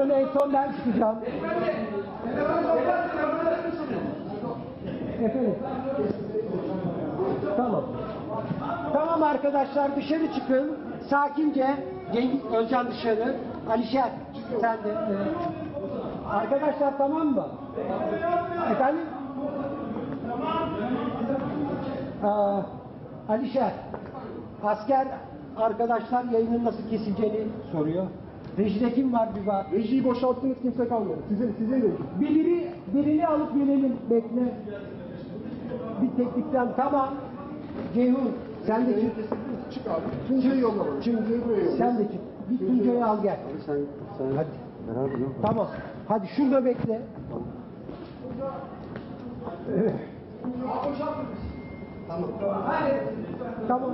sonra en son ben çıkacağım. Efendim. Tamam. Tamam arkadaşlar dışarı çıkın. Sakince. Cengiz Özcan dışarı. Alişer sen de. evet. Arkadaşlar tamam mı? Efendim? Aa, Alişer. Asker arkadaşlar yayının nasıl kesileceğini soruyor. Rejide kim var bir bak. Rejiyi boşalttınız kimse kalmadı. Sizin, sizin reji. Bir biri, birini alıp gelelim. Bekle. Bir teknikten tamam. Ceyhun sen de çık. Çık abi. Tuncay'ı yolla bana. Çünkü buraya yolla. sen de çık. Bir Tuncay'ı al gel. Abi sen, sen Hadi. beraber yok. Tamam. Hadi şurada bekle. Evet. Tamam. Tamam.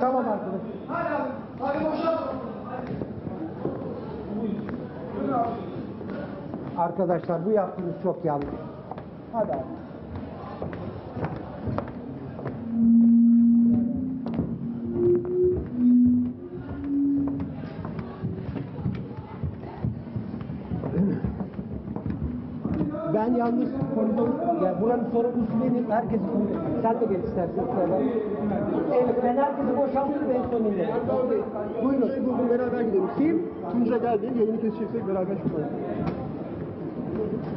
Tamam arkadaş. Arkadaşlar bu yaptığınız çok yanlış. Hadi abi. Ben yalnız koridor, yani buranın sorumlusu benim, herkesi koridor. Sen de gel istersen. Sonra. Evet, ben herkesi boşaltırım en sonunda. Buyurun. Buldum beraber gidelim. Kim? Tunca geldi. Yayını keseceksek beraber şuradan. 何?